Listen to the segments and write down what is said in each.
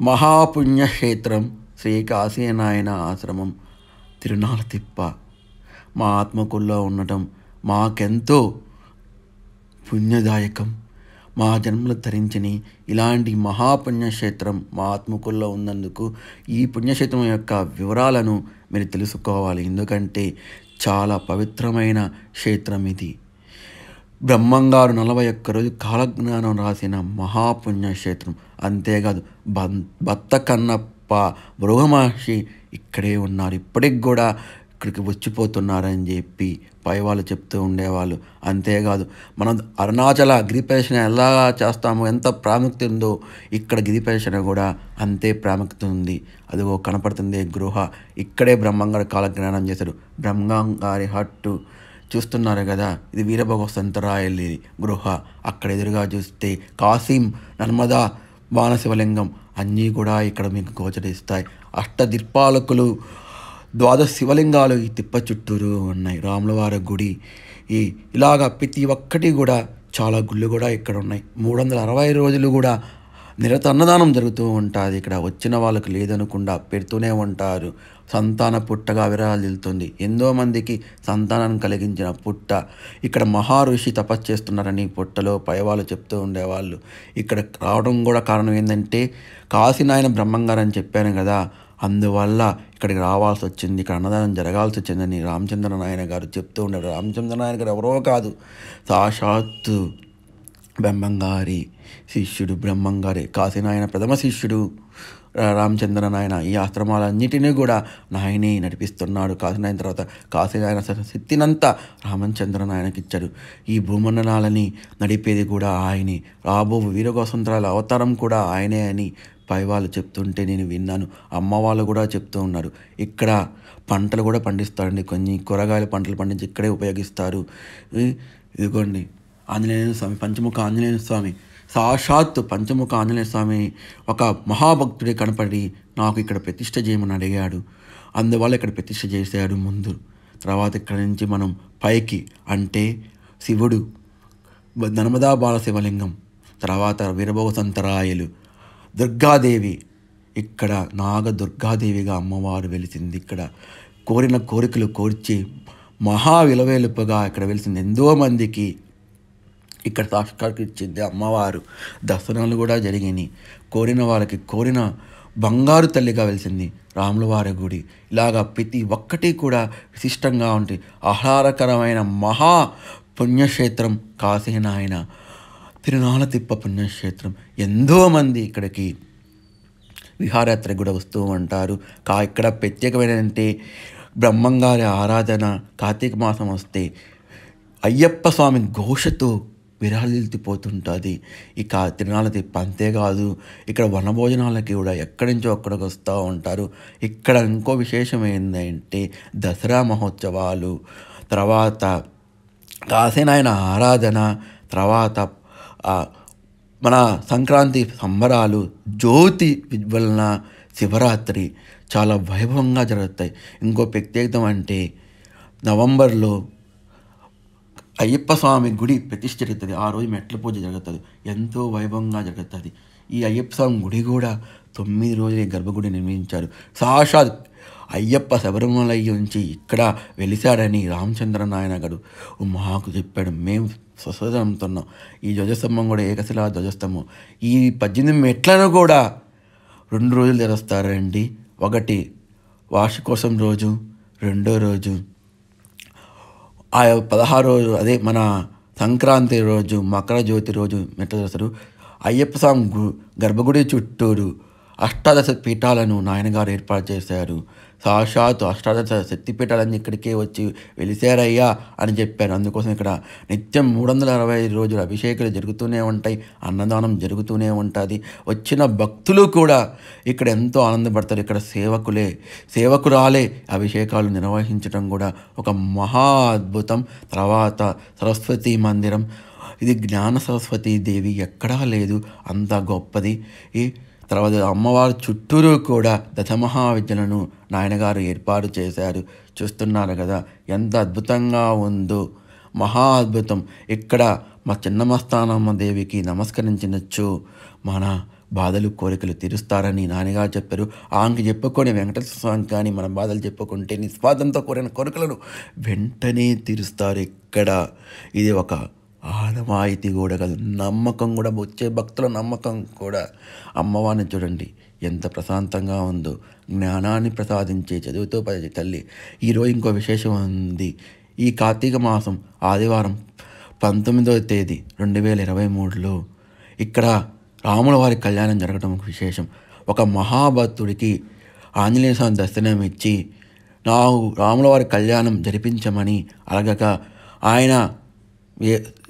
మహాపుణ్యక్షేత్రం శ్రీ కాశీనాయన ఆశ్రమం తిరునాల తిప్ప మా ఆత్మకుల్లో ఉండటం మాకెంతో పుణ్యదాయకం మా జన్మలు ధరించని ఇలాంటి మహాపుణ్యక్షేత్రం మా ఆత్మకుల్లో ఉన్నందుకు ఈ పుణ్యక్షేత్రం యొక్క వివరాలను మీరు తెలుసుకోవాలి ఎందుకంటే చాలా పవిత్రమైన క్షేత్రం ఇది బ్రహ్మంగారు నలభై ఒక్క రోజు కాలజ్ఞానం రాసిన మహాపుణ్యక్షేత్రం. అంతేకాదు బన్ భక్త కన్నప్ప బృహమహర్షి ఇక్కడే ఉన్నారు. ఇప్పటికి కూడా ఇక్కడికి వచ్చిపోతున్నారని చెప్పి పై వాళ్ళు చెప్తూ ఉండేవాళ్ళు. అంతేకాదు మనం అరుణాచల గిరిపేషణ ఎలా చేస్తామో ఎంత ప్రాముఖ్యత ఉందో ఇక్కడ గిరిపేషణ కూడా అంతే ప్రాముఖ్యత ఉంది. అదిగో కనపడుతుంది గృహ. ఇక్కడే బ్రహ్మంగారు కాలజ్ఞానం చేశారు బ్రహ్మంగారి హట్టు చూస్తున్నారు కదా. ఇది వీరభగవ సంతరాయల్లి గృహ. అక్కడ ఎదురుగా చూస్తే కాసిం నర్మదా బాణశివలింగం అన్నీ కూడా ఇక్కడ మీకు గోచరిస్తాయి. అష్టదిక్పాలకులు ద్వాదశ శివలింగాలు ఈ తిప్ప చుట్టూరు ఉన్నాయి. రాములవారి గుడి ఈ ఇలాగా ప్రతి ఒక్కటి కూడా చాలా గుళ్ళు కూడా ఇక్కడ ఉన్నాయి. మూడు వందల అరవై రోజులు కూడా నిరత అన్నదానం జరుగుతూ ఉంటుంది. ఇక్కడ వచ్చిన వాళ్ళకి లేదనకుండా పెడుతూనే ఉంటారు. సంతాన పుట్టగా విరాళాలు వెళ్తుంది ఎంతో మందికి సంతానం కలిగించిన పుట్ట. ఇక్కడ మహారుషి తపస్సు చేస్తున్నారని పుట్టలో పైవాళ్ళు చెప్తూ ఉండేవాళ్ళు. ఇక్కడ రావడం కూడా కారణం ఏంటంటే కాశీనాయన బ్రహ్మంగారు అని చెప్పాను కదా అందువల్ల ఇక్కడికి రావాల్సి వచ్చింది. ఇక్కడ అన్నదానం జరగాల్సి వచ్చిందని రామచంద్ర నాయన గారు చెప్తూ ఉండేవారు. రామచంద్ర నాయన గారు ఎవరో కాదు. సాక్షాత్తు బ్రహ్మంగారి శిష్యుడు బ్రహ్మంగారి. కాశీనాయన ప్రథమ శిష్యుడు. రామచంద్ర నాయన ఈ ఆశ్రమాలన్నిటినీ కూడా నాయనే నడిపిస్తున్నాడు. కాశీనాయన తర్వాత కాశీనాయన శక్తినంతా రామచంద్ర నాయనకి ఇచ్చాడు ఈ భూమండలాలని నడిపేది కూడా ఆయనే. రాబో వీరగోసంతరాల అవతారం కూడా ఆయనే అని పై వాళ్ళు చెప్తుంటే నేను విన్నాను. అమ్మ వాళ్ళు కూడా చెప్తూ ఉన్నారు. ఇక్కడ పంటలు కూడా పండిస్తారండి. కొన్ని కూరగాయల పంటలు పండించి ఇక్కడే ఉపయోగిస్తారు. ఇదిగోండి. ఆంజనేయ స్వామి పంచముఖ ఆంజనేయ స్వామి. సాక్షాత్ పంచముఖ ఆంజనేయ స్వామి ఒక మహాభక్తుడే కనపడి నాకు ఇక్కడ ప్రతిష్ట చేయమని అడిగాడు. అందువల్ల ఇక్కడ ప్రతిష్ట చేశాడు ముందు. తర్వాత ఇక్కడ నుంచి మనం పైకి అంటే శివుడు నర్మదా బాల శివలింగం తర్వాత వీరభవసంతరాయలు దుర్గాదేవి. ఇక్కడ నాగ దుర్గాదేవిగా అమ్మవారు వెలిసింది ఇక్కడ. కోరిన కోరికలు కోర్చి మహా విలవేలుపుగా ఇక్కడ వెలిసింది. ఎంతో మందికి ఇక్కడ సాక్షాత్కరించింది అమ్మవారు. దర్శనాలు కూడా జరిగినాయి. కోరిన వాళ్ళకి కోరిన బంగారు తల్లిగా వెలిసింది రాములవారి గుడి. ఇలాగా ప్రతి ఒక్కటి కూడా విశిష్టంగా ఉంటుంది ఆహ్లాదకరమైన మహా పుణ్యక్షేత్రం కాశీనాయన తిరునాల తిప్ప పుణ్యక్షేత్రం. ఎంతో మంది ఇక్కడికి విహారయాత్రకు కూడా వస్తూ ఉంటారు. కా ఇక్కడ ప్రత్యేకమైన అంటే బ్రహ్మంగారి ఆరాధన కార్తీక మాసం వస్తే అయ్యప్ప స్వామి ఘోషతో విరాలిల్తిపోతుంటుంది ఇక తిరణాల తిప్ప అంతేకాదు ఇక్కడ వనభోజనాలకి కూడా ఎక్కడి నుంచో అక్కడికి వస్తూ ఉంటారు. ఇక్కడ ఇంకో విశేషం ఏంటంటే దసరా మహోత్సవాలు. తర్వాత కాశీనాయన ఆరాధన తర్వాత మన సంక్రాంతి సంబరాలు జ్యోతి విజ్వలన శివరాత్రి చాలా వైభవంగా జరుగుతాయి. ఇంకో ప్రత్యేకత అంటే నవంబర్లో అయ్యప్ప స్వామి గుడి ప్రతిష్ఠ జరుగుతుంది ఆ రోజు మెట్ల పూజ జరుగుతుంది. ఎంతో వైభవంగా జరుగుతుంది. ఈ అయ్యప్ప స్వామి గుడి కూడా తొమ్మిది రోజులు గర్భగుడి నిర్మించారు. సాక్షాత్ అయ్యప్ప శబరిమల నుంచి ఇక్కడ వెలిశాడని రామచంద్ర నాయన గారు మాకు చెప్పాడు. మేము స్వసంతున్నాం ఈ ధ్వజస్తంభం కూడా ఏకశిలా ధ్వజస్తంభం. ఈ పద్దెనిమిది మెట్లను కూడా రెండు రోజులు తెరుస్తారండి. ఒకటి వార్షికోత్సవం రోజు రెండో రోజు ఆ పదహారు రోజు అదే మన సంక్రాంతి రోజు మకర జ్యోతి రోజు మెట్ల చేస్తారు? అయ్యప్ప స్వామి గు- గర్భగుడి చుట్టూరు అష్టాదశ పీఠాలను నాయనగారు ఏర్పాటు చేశారు. సాక్షాత్ అష్టాదశ శక్తిపీఠాలన్నీ ఇక్కడికే వచ్చి వెలిసారయ్యా అని చెప్పారు. అందుకోసం ఇక్కడ నిత్యం మూడు వందల అరవై ఐదు రోజులు అభిషేకాలు జరుగుతూనే ఉంటాయి అన్నదానం జరుగుతూనే ఉంటుంది. వచ్చిన భక్తులు కూడా ఇక్కడ ఎంతో ఆనందపడతారు. ఇక్కడ సేవకులే సేవకురాలే అభిషేకాలు నిర్వహించడం కూడా ఒక మహా అద్భుతం. తర్వాత సరస్వతి మందిరం. ఇది జ్ఞాన సరస్వతి దేవి ఎక్కడా లేదు అంత గొప్పది. ఈ తర్వాత అమ్మవారి చుట్టూరు కూడా దశమహావిద్యలను నాయనగారు ఏర్పాటు చేశారు. చూస్తున్నారు కదా ఎంత అద్భుతంగా ఉందో. మహా అద్భుతం. ఇక్కడ మా చిన్నమస్తానమ్మ దేవికి నమస్కరించినచ్చు. మన బాధలు కోరికలు తీరుస్తారని నాన్నగారు చెప్పారు. ఆమెకి చెప్పుకొని వెంకటేశ్వర స్వామి కానీ మన బాధలు చెప్పుకుంటే నిస్వార్థంతో కోరిన కోరికలను వెంటనే తీరుస్తారు ఇక్కడ. ఇది ఒక ఆనవాయితీ కూడా కాదు నమ్మకం కూడా వచ్చే భక్తుల నమ్మకం కూడా. అమ్మవారిని చూడండి ఎంత ప్రశాంతంగా ఉందో. జ్ఞానాన్ని ప్రసాదించే చదువుతో పది తల్లి. ఈరోజు ఇంకో విశేషం ఉంది. ఈ కార్తీక మాసం ఆదివారం పంతొమ్మిదవ తేదీ రెండు వేల ఇరవై మూడులో ఇక్కడ రాముల వారి కళ్యాణం జరగడం ఒక విశేషం. ఒక మహాభక్తుడికి ఆంజనేయ స్వామి దర్శనం ఇచ్చి నాకు రాముల వారి కళ్యాణం జరిపించమని అడగక ఆయన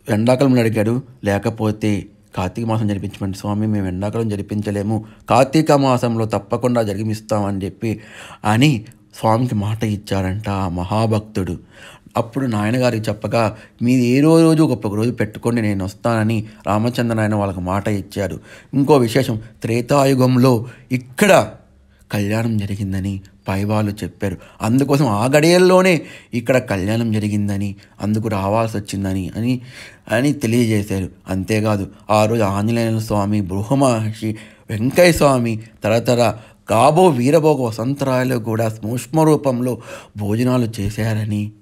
ఎండాకాలంలో ఎండాకాలం అడిగాడు లేకపోతే కార్తీక మాసం జరిపించమండి స్వామి మేము ఎండాకాలం జరిపించలేము. కార్తీక మాసంలో తప్పకుండా జరిగిస్తామని చెప్పి అని స్వామికి మాట ఇచ్చారంట ఆ మహాభక్తుడు. అప్పుడు నాయనగారికి చెప్పగా మీరు ఏ రోజు రోజు ఒక రోజు పెట్టుకొని నేను వస్తానని రామచంద్ర నాయన వాళ్ళకి మాట ఇచ్చారు ఇంకో విశేషం త్రేతాయుగంలో ఇక్కడ కళ్యాణం జరిగిందని పైవాళ్ళు చెప్పారు. అందుకోసం ఆ గడియల్లోనే ఇక్కడ కళ్యాణం జరిగిందని అందుకు రావాల్సి వచ్చిందని అని అని తెలియజేశారు. అంతేకాదు ఆ రోజు ఆంజనేయ స్వామి బృహమహర్షి వెంకయ్య స్వామి తరతర కాబో వీరభోగ వసంతరాయలు కూడా సూక్ష్మ రూపంలో భోజనాలు చేశారని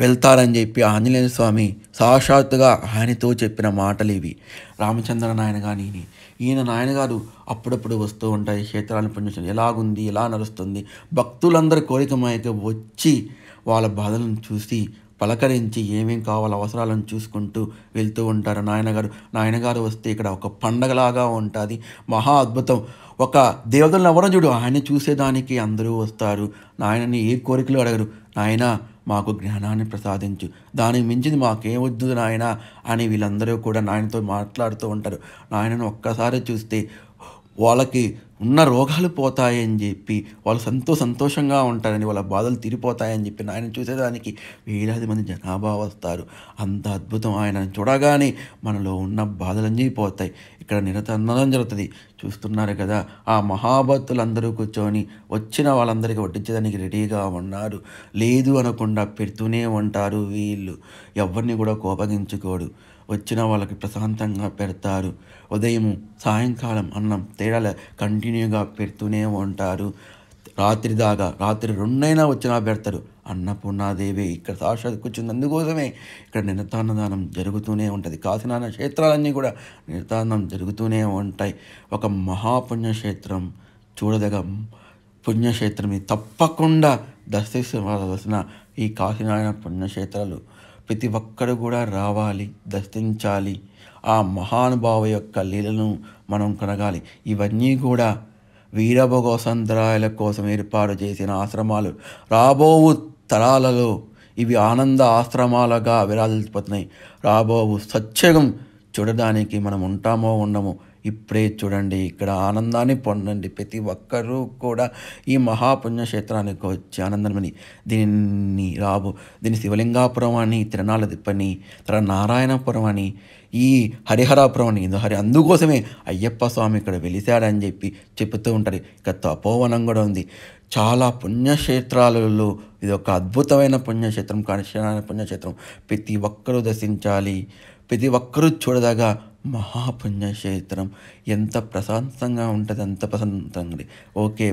వెళ్తారని చెప్పి ఆంజనేయ స్వామి సాక్షాత్తుగా ఆయనతో చెప్పిన మాటలు ఇవి. రామచంద్ర నాయన కానీ ఈయన నాయనగారు అప్పుడప్పుడు వస్తూ ఉంటాయి. క్షేత్రాలను పుణ్యం ఎలాగుంది ఎలా నడుస్తుంది? భక్తులందరి కోరిక కోరికమైతే వచ్చి వాళ్ళ బాధలను చూసి పలకరించి ఏమేం కావాలో అవసరాలను చూసుకుంటూ వెళ్తూ ఉంటారు. నాయనగారు నాయనగారు వస్తే ఇక్కడ ఒక పండగలాగా ఉంటుంది. మహా అద్భుతం. ఒక దేవతలను ఎవరో చూడు ఆయన చూసేదానికి అందరూ వస్తారు. నాయనని ఏ కోరికలు అడగరు. నాయన మాకు జ్ఞానాన్ని ప్రసాదించు. దానికి మించింది మాకేమొద్దు నాయన అని వీళ్ళందరూ కూడా నాయనతో మాట్లాడుతూ ఉంటారు. నాయనను ఒక్కసారి చూస్తే వాళ్ళకి ఉన్న రోగాలు పోతాయని చెప్పి వాళ్ళు సంతో సంతోషంగా ఉంటారని వాళ్ళ బాధలు తీరిపోతాయని చెప్పి ఆయన చూసేదానికి వేలాది మంది జనాభా వస్తారు. అంత అద్భుతం ఆయన చూడగానే మనలో ఉన్న బాధలన్నీ పోతాయి. ఇక్కడ నిరతందనం జరుగుతుంది. చూస్తున్నారు కదా ఆ మహాభక్తులందరూ కూర్చొని వచ్చిన వాళ్ళందరికీ వడ్డించడానికి రెడీగా ఉన్నారు. లేదు అనకుండా పెడుతూనే ఉంటారు వీళ్ళు. ఎవరిని కూడా కోపగించుకోడు. వచ్చిన వాళ్ళకి ప్రశాంతంగా పెడతారు. ఉదయం సాయంకాలం అన్నం తేడాల కంటిన్యూగా పెడుతూనే ఉంటారు. రాత్రి దాకా రాత్రి రెండైనా వచ్చినా పెడతారు. అన్నపూర్ణాదేవి ఇక్కడ సాక్షాత్ కూర్చుంది అందుకోసమే. ఇక్కడ నిరతాన్నదానం జరుగుతూనే ఉంటుంది. కాశీనాథ క్షేత్రాలన్నీ కూడా నిరతాన్నం జరుగుతూనే ఉంటాయి. ఒక మహాపుణ్యక్షేత్రం చూడదగ పుణ్యక్షేత్రం ఇది తప్పకుండా దర్శించవలసిన ఈ కాశీనారాయణ పుణ్యక్షేత్రాలు ప్రతి ఒక్కరు కూడా రావాలి దర్శించాలి. ఆ మహానుభావ యొక్క లీలను మనం కనగాలి ఇవన్నీ కూడా వీరభోగోసంతరాయల కోసం ఏర్పాటు చేసిన ఆశ్రమాలు రాబోవు తరాలలో ఇవి ఆనంద ఆశ్రమాలుగా విరాజిల్లిపోతున్నాయి. రాబోవు సత్యగం చూడడానికి మనం ఉంటామో ఉండమో ఇప్పుడే చూడండి ఇక్కడ ఆనందాన్ని పొందండి. ప్రతి ఒక్కరూ కూడా ఈ మహాపుణ్యక్షేత్రానికి వచ్చి ఆనందమని దీన్ని రాబు దీన్ని శివలింగాపురం అని తిరణాల తిప్పని తర్వాత నారాయణపురం అని ఈ హరిహరాపురం అని హరి అందుకోసమే అయ్యప్ప స్వామి ఇక్కడ వెలిశాడని చెప్పి చెబుతూ ఉంటారు. ఇక తపోవనం కూడా ఉంది. చాలా పుణ్యక్షేత్రాలలో ఇది ఒక అద్భుతమైన పుణ్యక్షేత్రం కాశీనారాయణ పుణ్యక్షేత్రం ప్రతి ఒక్కరూ దర్శించాలి. ప్రతి ఒక్కరూ చూడదగా మహాపుణ్యక్షేత్రం. ఎంత ప్రశాంతంగా ఉంటుంది అంత ప్రశాంతంగా ఓకే.